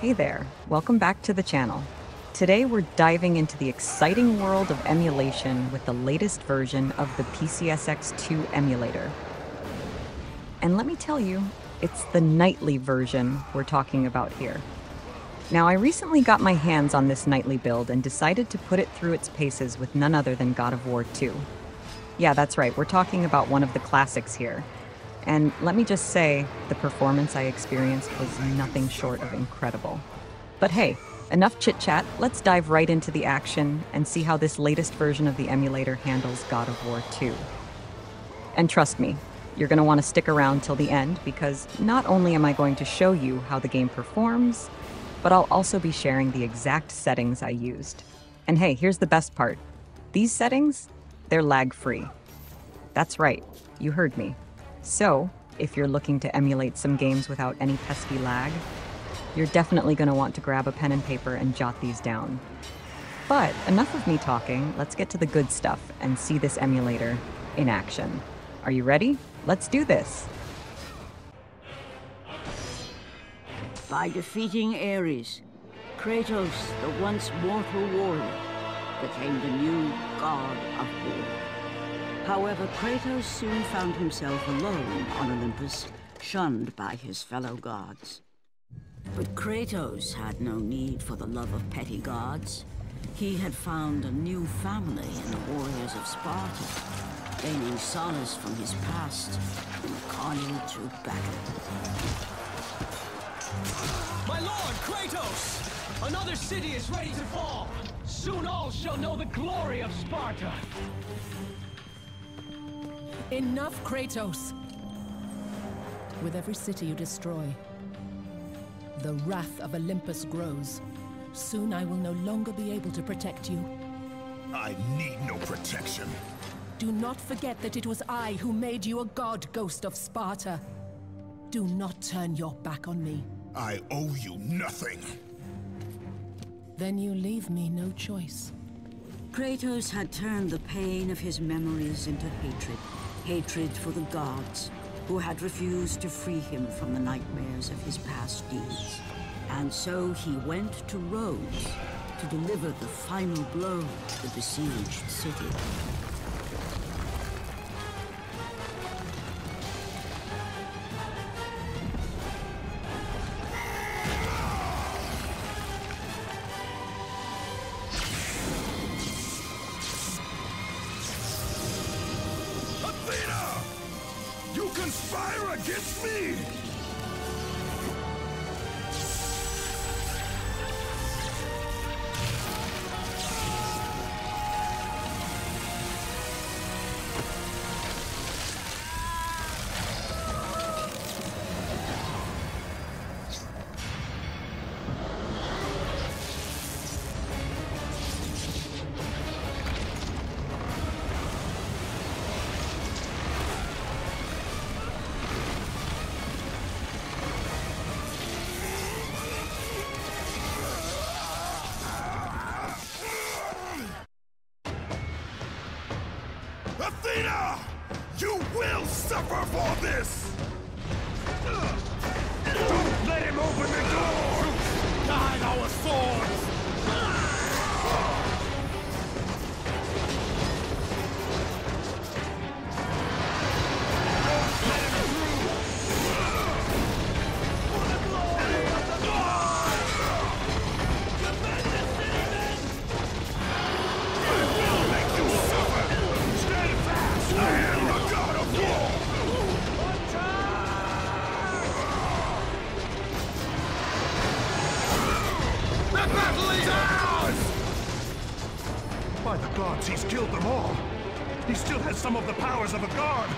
Hey there, welcome back to the channel. Today we're diving into the exciting world of emulation with the latest version of the PCSX2 emulator. And let me tell you, it's the nightly version we're talking about here. Now, I recently got my hands on this nightly build and decided to put it through its paces with none other than God of War 2. Yeah, that's right, we're talking about one of the classics here. And let me just say, the performance I experienced was nothing short of incredible. But hey, enough chit chat, let's dive right into the action and see how this latest version of the emulator handles God of War 2. And trust me, you're going to want to stick around till the end because not only am I going to show you how the game performs, but I'll also be sharing the exact settings I used. And hey, here's the best part these settings, they're lag free. That's right, you heard me. So, if you're looking to emulate some games without any pesky lag, you're definitely going to want to grab a pen and paper and jot these down. But enough of me talking, let's get to the good stuff and see this emulator in action. Are you ready? Let's do this! By defeating Ares, Kratos, the once mortal warrior, became the new god of war. However, Kratos soon found himself alone on Olympus, shunned by his fellow gods. But Kratos had no need for the love of petty gods. He had found a new family in the warriors of Sparta, gaining solace from his past in the carnage to battle. My lord, Kratos! Another city is ready to fall! Soon all shall know the glory of Sparta! Enough, Kratos! With every city you destroy, the wrath of Olympus grows. Soon I will no longer be able to protect you. I need no protection. Do not forget that it was I who made you a god, Ghost of Sparta. Do not turn your back on me. I owe you nothing. Then you leave me no choice. Kratos had turned the pain of his memories into hatred. Hatred for the gods, who had refused to free him from the nightmares of his past deeds. And so he went to Rhodes to deliver the final blow to the besieged city. Conspire against me! Some of the powers of a god.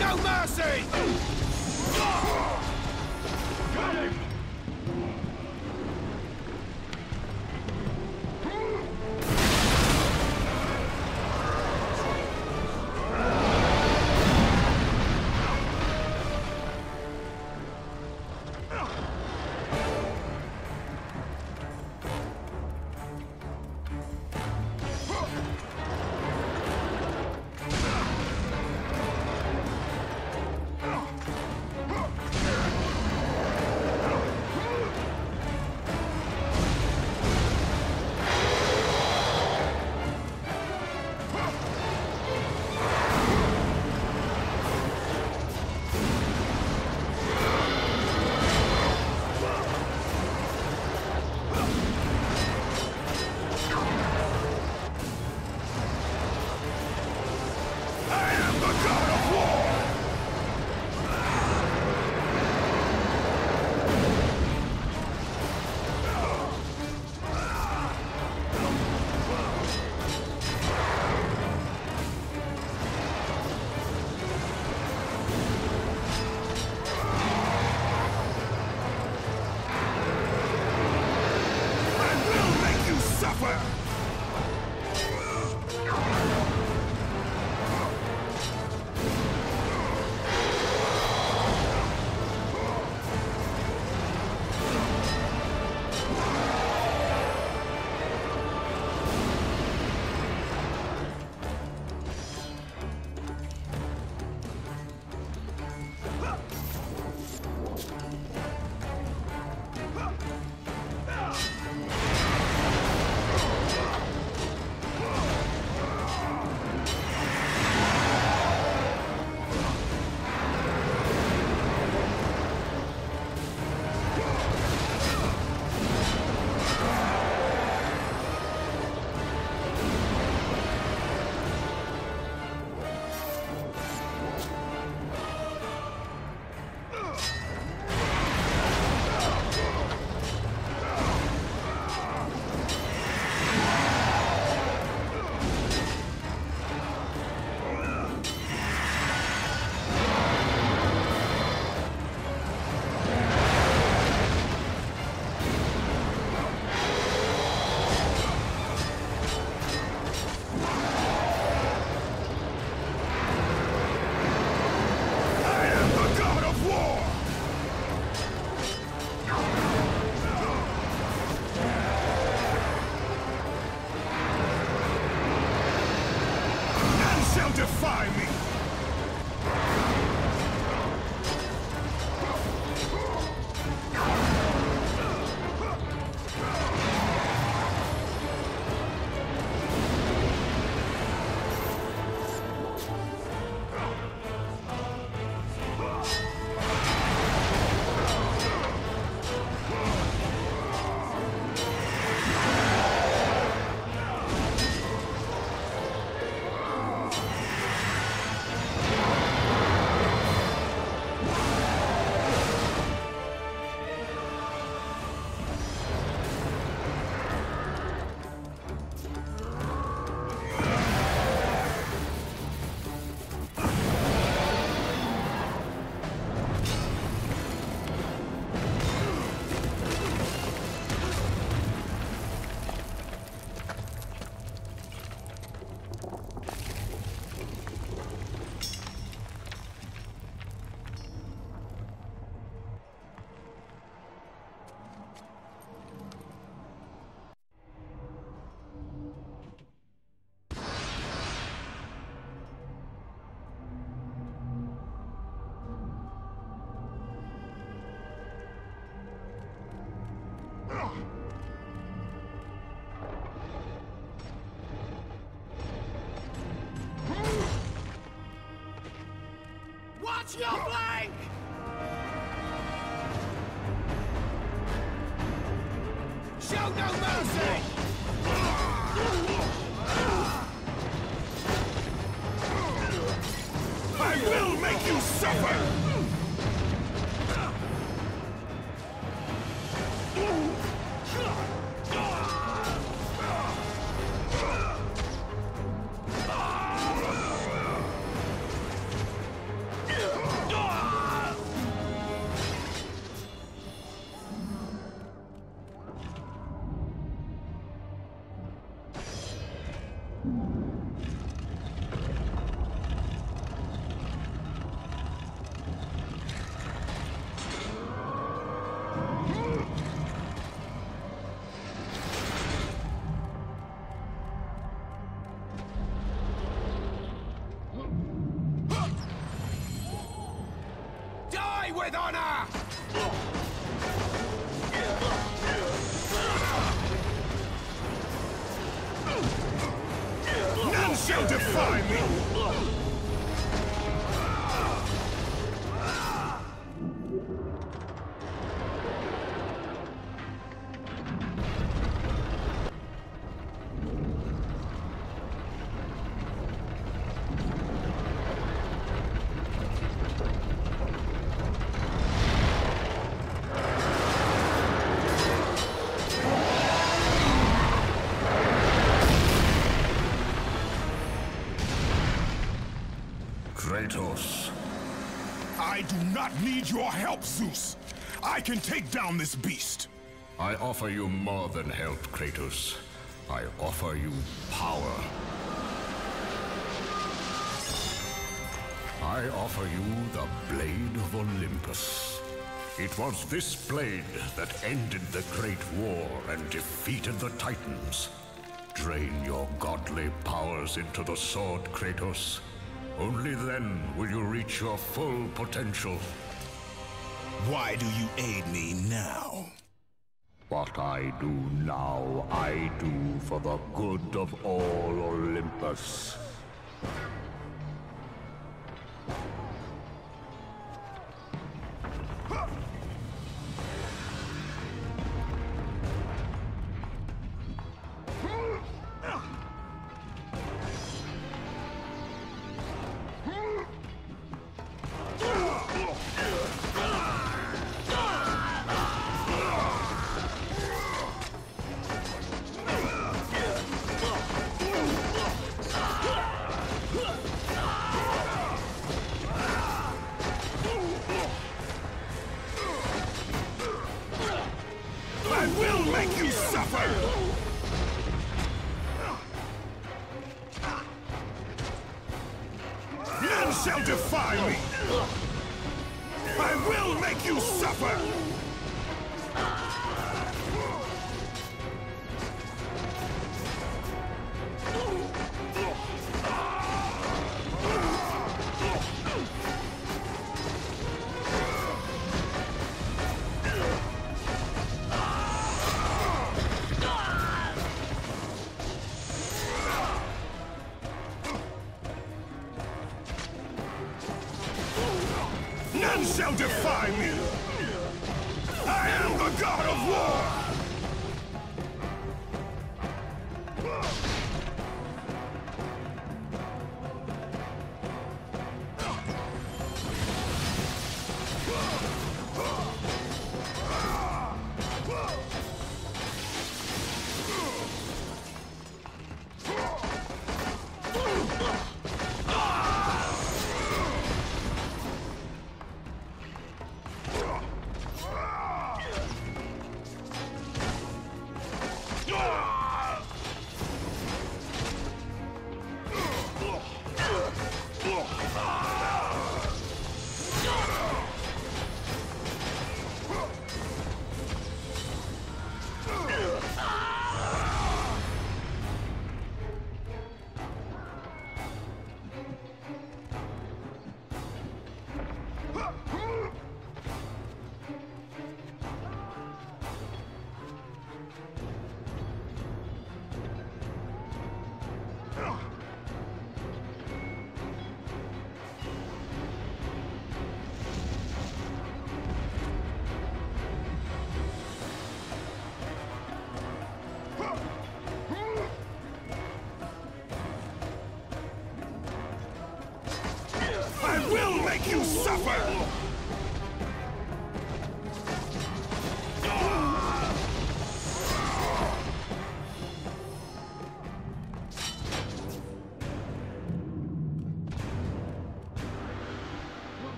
No mercy! Watch your flank! Show no mercy! With honor! None shall defy me! Kratos. I do not need your help, Zeus. I can take down this beast. I offer you more than help, Kratos. I offer you power. I offer you the Blade of Olympus. It was this blade that ended the Great War and defeated the Titans. Drain your godly powers into the sword, Kratos. Only then will you reach your full potential. Why do you aid me now? What I do now, I do for the good of all Olympus. Shall defy me! I will make you suffer!